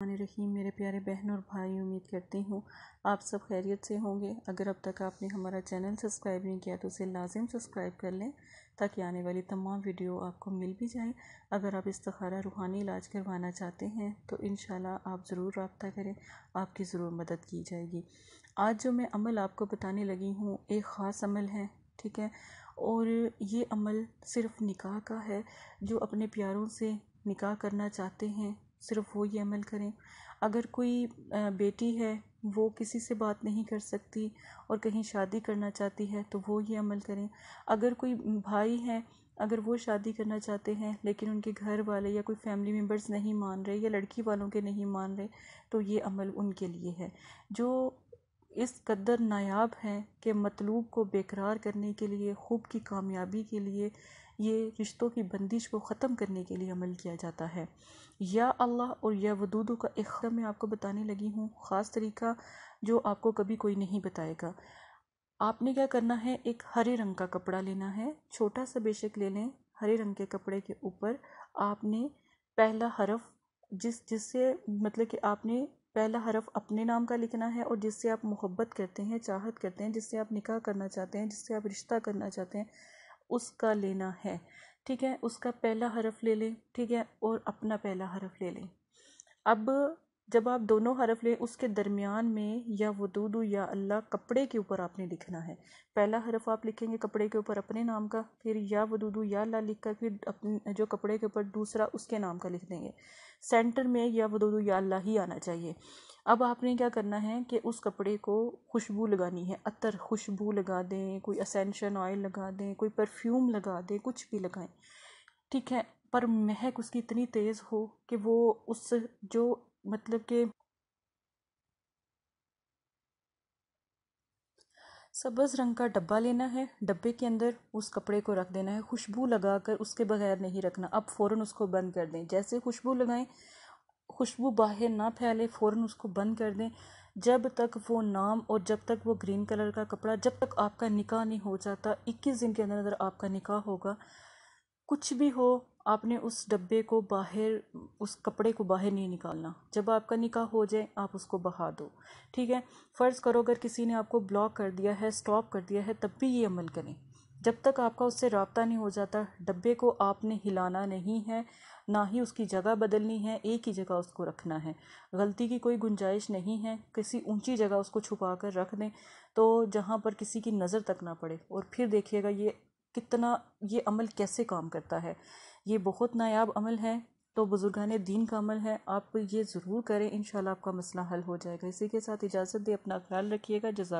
रहीम, मेरे प्यारे बहन और भाई उम्मीद करती हूँ आप सब खैरियत से होंगे। अगर अब तक आपने हमारा चैनल सब्सक्राइब नहीं किया तो उसे लाजिम सब्सक्राइब कर लें, ताकि आने वाली तमाम वीडियो आपको मिल भी जाए। अगर आप इस्तखारा रूहानी इलाज करवाना चाहते हैं तो इन आप ज़रूर रबता करें, आपकी ज़रूर मदद की जाएगी। आज जो मैं अमल आपको बताने लगी हूँ, एक ख़ास अमल है, ठीक है? और ये अमल सिर्फ़ निकाह का है। जो अपने प्यारों से निकाह करना चाहते हैं सिर्फ़ वो ये अमल करें। अगर कोई बेटी है, वो किसी से बात नहीं कर सकती और कहीं शादी करना चाहती है तो वो ये अमल करें। अगर कोई भाई है, अगर वो शादी करना चाहते हैं, लेकिन उनके घर वाले या कोई फैमिली मेंबर्स नहीं मान रहे या लड़की वालों के नहीं मान रहे तो ये अमल उनके लिए है। जो इस कदर नायाब हैं कि मतलूब को बेकरार करने के लिए, खूब की कामयाबी के लिए ये रिश्तों की बंदिश को ख़त्म करने के लिए अमल किया जाता है। या अल्लाह और या वदूदों का एक मैं आपको बताने लगी हूँ, ख़ास तरीका जो आपको कभी कोई नहीं बताएगा। आपने क्या करना है, एक हरे रंग का कपड़ा लेना है, छोटा सा बेशक ले लें, हरे रंग के कपड़े के ऊपर आपने पहला हरफ, जिस, जिससे मतलब कि आपने पहला हरफ अपने नाम का लिखना है और जिससे आप मोहब्बत करते हैं, चाहत करते हैं, जिससे आप निकाह करना चाहते हैं, जिससे आप रिश्ता करना चाहते हैं उसका लेना है। ठीक है? उसका पहला हरफ ले लें, ठीक है? और अपना पहला हरफ ले लें। अब जब आप दोनों हरफ लें, उसके दरमियान में या वदूदू या अल्लाह कपड़े के ऊपर आपने लिखना है। पहला हरफ आप लिखेंगे कपड़े के ऊपर अपने नाम का, फिर या वदूदू या अल्लाह लिख कर फिर अपने, जो कपड़े के ऊपर, दूसरा उसके नाम का लिख देंगे। सेंटर में या वदूदू या अल्लाह ही आना चाहिए। अब आपने क्या करना है कि उस कपड़े को खुशबू लगानी है। अतर खुशबू लगा दें, कोई असेंशन ऑयल लगा दें, कोई परफ्यूम लगा दें, कुछ भी लगाएँ। ठीक है, पर महक उसकी इतनी तेज़ हो कि वो उस जो मतलब कि सब्ज़ रंग का डब्बा लेना है, डब्बे के अंदर उस कपड़े को रख देना है। खुशबू लगाकर उसके बगैर नहीं रखना। अब फ़ौरन उसको बंद कर दें। जैसे खुशबू लगाएँ खुशबू बाहर ना फैले, फ़ौरन उसको बंद कर दें। जब तक वो नाम और जब तक वो ग्रीन कलर का कपड़ा, जब तक आपका निकाह नहीं हो जाता, इक्कीस दिन के अंदर अंदर आपका निकाह होगा। कुछ भी हो, आपने उस डब्बे को बाहर, उस कपड़े को बाहर नहीं निकालना। जब आपका निकाह हो जाए, आप उसको बहा दो। ठीक है? फ़र्ज़ करो, अगर किसी ने आपको ब्लॉक कर दिया है, स्टॉप कर दिया है, तब भी ये अमल करें। जब तक आपका उससे रबता नहीं हो जाता, डब्बे को आपने हिलाना नहीं है, ना ही उसकी जगह बदलनी है, एक ही जगह उसको रखना है। गलती की कोई गुंजाइश नहीं है, किसी ऊँची जगह उसको छुपा कर रख दें तो जहाँ पर किसी की नज़र तक ना पड़े। और फिर देखिएगा, ये कितना, ये अमल कैसे काम करता है। ये बहुत नायाब अमल है तो बुजुर्गान दीन का अमल है। आप ये ज़रूर करें इन आपका मसला हल हो जाएगा। इसी के साथ इजाज़त दें, अपना ख्याल रखिएगा। जजाक